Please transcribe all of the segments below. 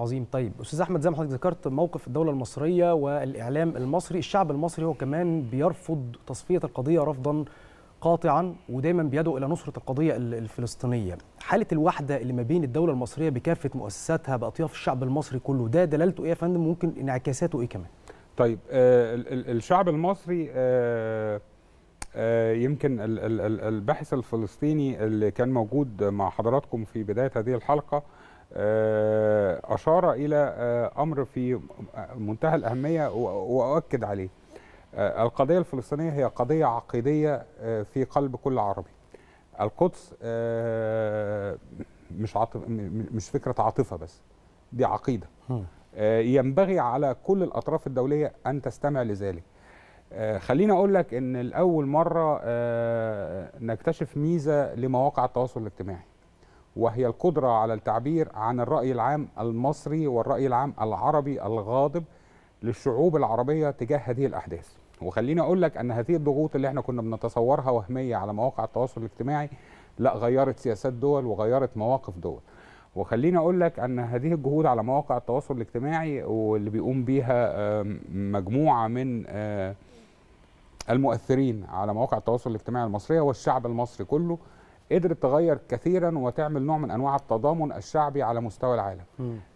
عظيم. طيب أستاذ أحمد زي ما حضرتك ذكرت موقف الدولة المصرية والإعلام المصري الشعب المصري هو كمان بيرفض تصفية القضية رفضا قاطعا ودايما بيدعو إلى نصرة القضية الفلسطينية. حالة الوحدة اللي ما بين الدولة المصرية بكافة مؤسساتها بأطياف الشعب المصري كله ده دلالته إيه يا فندم؟ ممكن انعكاساته إيه كمان؟ طيب آه الشعب المصري آه آه يمكن الباحث الفلسطيني اللي كان موجود مع حضراتكم في بداية هذه الحلقة أشار إلى أمر في منتهى الأهمية وأؤكد عليه. القضية الفلسطينية هي قضية عقيدية في قلب كل عربي. القدس مش عاطف مش فكرة عاطفة بس دي عقيدة. ينبغي على كل الأطراف الدولية أن تستمع لذلك. خليني أقول لك إن الأول مرة نكتشف ميزة لمواقع التواصل الاجتماعي. وهي القدرة على التعبير عن الرأي العام المصري والرأي العام العربي الغاضب للشعوب العربية تجاه هذه الأحداث. وخليني أقول لك أن هذه الضغوط اللي إحنا كنا بنتصورها وهمية على مواقع التواصل الاجتماعي لا غيرت سياسات دول وغيرت مواقف دول. وخليني أقول لك أن هذه الجهود على مواقع التواصل الاجتماعي واللي بيقوم بيها مجموعة من المؤثرين على مواقع التواصل الاجتماعي المصرية والشعب المصري كله قدرت تغير كثيرا وتعمل نوع من أنواع التضامن الشعبي على مستوى العالم.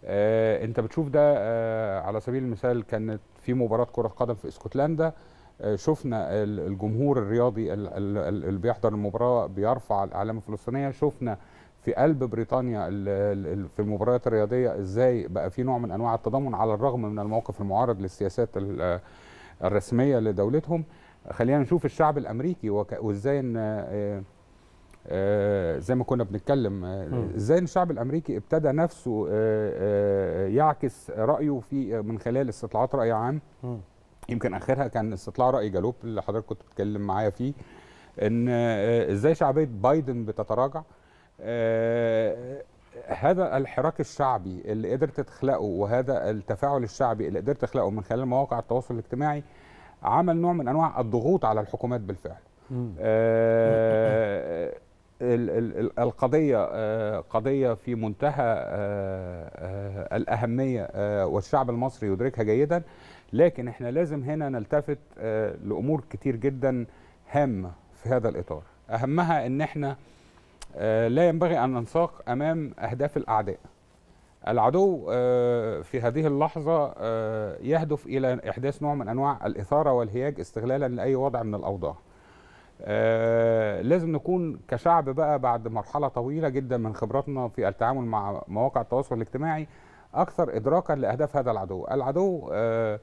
آه أنت بتشوف ده آه على سبيل المثال كانت في مباراة كرة قدم في اسكتلندا آه شفنا الجمهور الرياضي اللي بيحضر المباراة بيرفع الأعلام الفلسطينية، شفنا في قلب بريطانيا في المباريات الرياضية إزاي بقى في نوع من أنواع التضامن على الرغم من الموقف المعارض للسياسات الرسمية لدولتهم. خلينا نشوف الشعب الأمريكي وإزاي إن آه زي ما كنا بنتكلم آه إزاي الشعب الأمريكي ابتدى نفسه آه يعكس رأيه في من خلال استطلاعات رأي عام. يمكن آخرها كان استطلاع رأي جالوب اللي حضرتك كنت بتتكلم معايا فيه إن إزاي شعبية بايدن بتتراجع. هذا الحراك الشعبي اللي قدرت تخلقه وهذا التفاعل الشعبي اللي قدرت تخلقه من خلال مواقع التواصل الاجتماعي عمل نوع من أنواع الضغوط على الحكومات بالفعل. آه القضية قضية في منتهى الأهمية والشعب المصري يدركها جيدا. لكن إحنا لازم هنا نلتفت لأمور كتير جدا هامة في هذا الإطار. أهمها أن إحنا لا ينبغي أن ننساق أمام أهداف الأعداء. العدو في هذه اللحظة يهدف إلى إحداث نوع من أنواع الإثارة والهياج استغلالا لأي وضع من الأوضاع. آه لازم نكون كشعب بقى بعد مرحلة طويلة جدا من خبراتنا في التعامل مع مواقع التواصل الاجتماعي أكثر إدراكا لأهداف هذا العدو العدو آه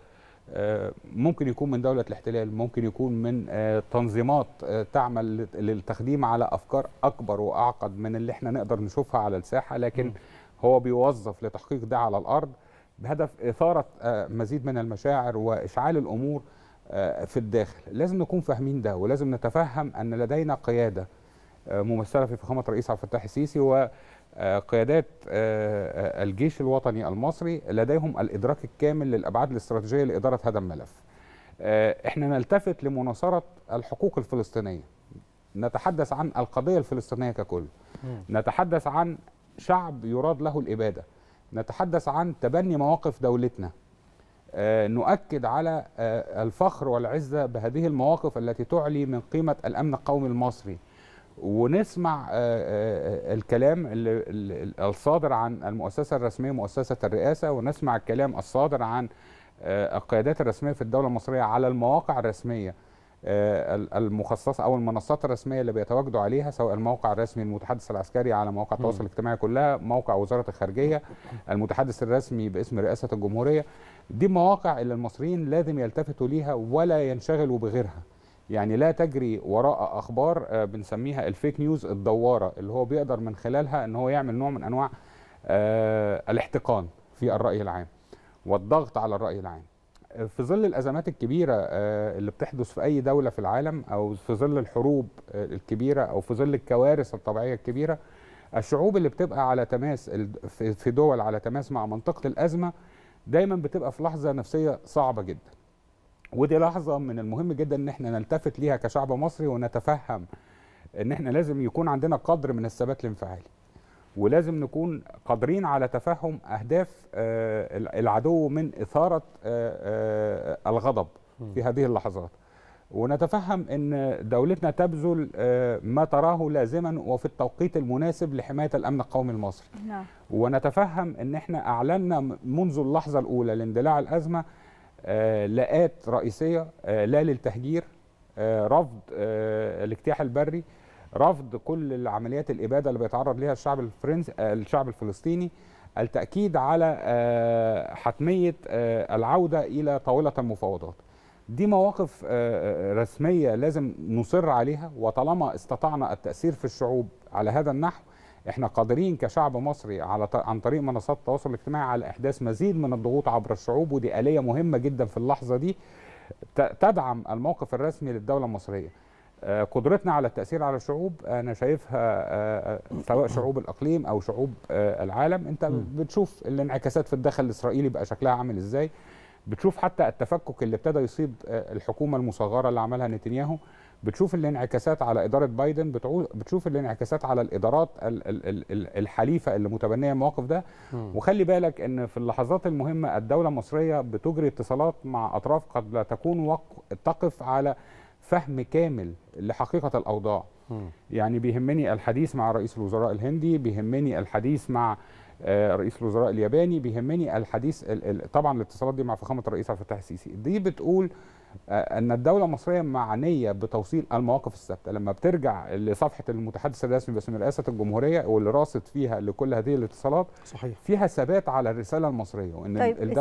آه ممكن يكون من دولة الاحتلال ممكن يكون من تنظيمات تعمل للتخديم على أفكار أكبر وأعقد من اللي إحنا نقدر نشوفها على الساحة لكن م. هو بيوظف لتحقيق ده على الأرض بهدف إثارة آه مزيد من المشاعر وإشعال الأمور في الداخل لازم نكون فاهمين ده ولازم نتفهم أن لدينا قيادة ممثلة في فخامة الرئيس عبد الفتاح السيسي وقيادات الجيش الوطني المصري لديهم الإدراك الكامل للأبعاد الاستراتيجية لإدارة هذا الملف. إحنا نلتفت لمناصرة الحقوق الفلسطينية. نتحدث عن القضية الفلسطينية ككل. نتحدث عن شعب يراد له الإبادة. نتحدث عن تبني مواقف دولتنا. آه نؤكد على آه الفخر والعزة بهذه المواقف التي تعلي من قيمة الأمن القومي المصري. ونسمع آه الكلام الصادر عن المؤسسة الرسمية مؤسسة الرئاسة ونسمع الكلام الصادر عن القيادات الرسمية في الدولة المصرية على المواقع الرسمية. المخصصة أو المنصات الرسمية اللي بيتواجدوا عليها سواء الموقع الرسمي المتحدث العسكري على مواقع التواصل الاجتماعي كلها موقع وزارة الخارجية المتحدث الرسمي باسم رئاسة الجمهورية. دي مواقع اللي المصريين لازم يلتفتوا ليها ولا ينشغلوا بغيرها. يعني لا تجري وراء أخبار بنسميها الفيك نيوز الدوارة اللي هو بيقدر من خلالها إن هو يعمل نوع من أنواع الاحتقان في الرأي العام والضغط على الرأي العام. في ظل الأزمات الكبيرة اللي بتحدث في أي دولة في العالم أو في ظل الحروب الكبيرة أو في ظل الكوارث الطبيعية الكبيرة الشعوب اللي بتبقى على تماس في دول على تماس مع منطقة الأزمة دايما بتبقى في لحظة نفسية صعبة جدا. ودي لحظة من المهم جدا إن إحنا نلتفت ليها كشعب مصري ونتفهم إن إحنا لازم يكون عندنا قدر من الثبات الانفعالي. ولازم نكون قادرين على تفهم أهداف آه، العدو من إثارة آه، آه، الغضب في هذه اللحظات. ونتفهم إن دولتنا تبذل ما تراه لازما وفي التوقيت المناسب لحماية الأمن القومي المصري. نعم. ونتفهم إن إحنا أعلنا منذ اللحظة الأولى لاندلاع الأزمة لاءات رئيسية لا للتهجير رفض الاجتياح البري رفض كل العمليات الإبادة اللي بيتعرض لها الشعب الفرنسي آه، الشعب الفلسطيني. التأكيد على آه، حتمية آه، العودة إلى طاولة المفاوضات. دي مواقف رسمية لازم نصر عليها وطالما استطعنا التأثير في الشعوب على هذا النحو إحنا قادرين كشعب مصري على عن طريق منصات التواصل الاجتماعي على إحداث مزيد من الضغوط عبر الشعوب ودي آلية مهمة جدا في اللحظة دي تدعم الموقف الرسمي للدولة المصرية. آه، قدرتنا على التأثير على الشعوب أنا شايفها آه، آه، سواء شعوب الإقليم أو شعوب آه، العالم. أنت مم. بتشوف الانعكاسات في الداخل الإسرائيلي بقى شكلها عامل إزاي. بتشوف حتى التفكك اللي ابتدى يصيب آه، الحكومة المصغرة اللي عملها نتنياهو. بتشوف الانعكاسات على إدارة بايدن. بتشوف الانعكاسات على الإدارات ال- ال- ال- ال- الحليفة اللي متبنية المواقف ده. وخلي بالك إن في اللحظات المهمة الدولة المصرية بتجري اتصالات مع أطراف قد لا تكون تقف على فهم كامل لحقيقة الأوضاع. يعني بيهمني الحديث مع رئيس الوزراء الهندي بيهمني الحديث مع آه، رئيس الوزراء الياباني بيهمني الحديث ال- ال- طبعا الاتصالات دي مع فخامة الرئيس عبد الفتاح السيسي. دي بتقول آه، أن الدولة المصرية معنية بتوصيل المواقف الثابتة. لما بترجع لصفحة المتحدث الرسمي باسم رئاسة الجمهورية واللي راصد فيها لكل هذه الاتصالات صحيح. فيها ثبات على الرسالة المصرية وإن طيب الدولة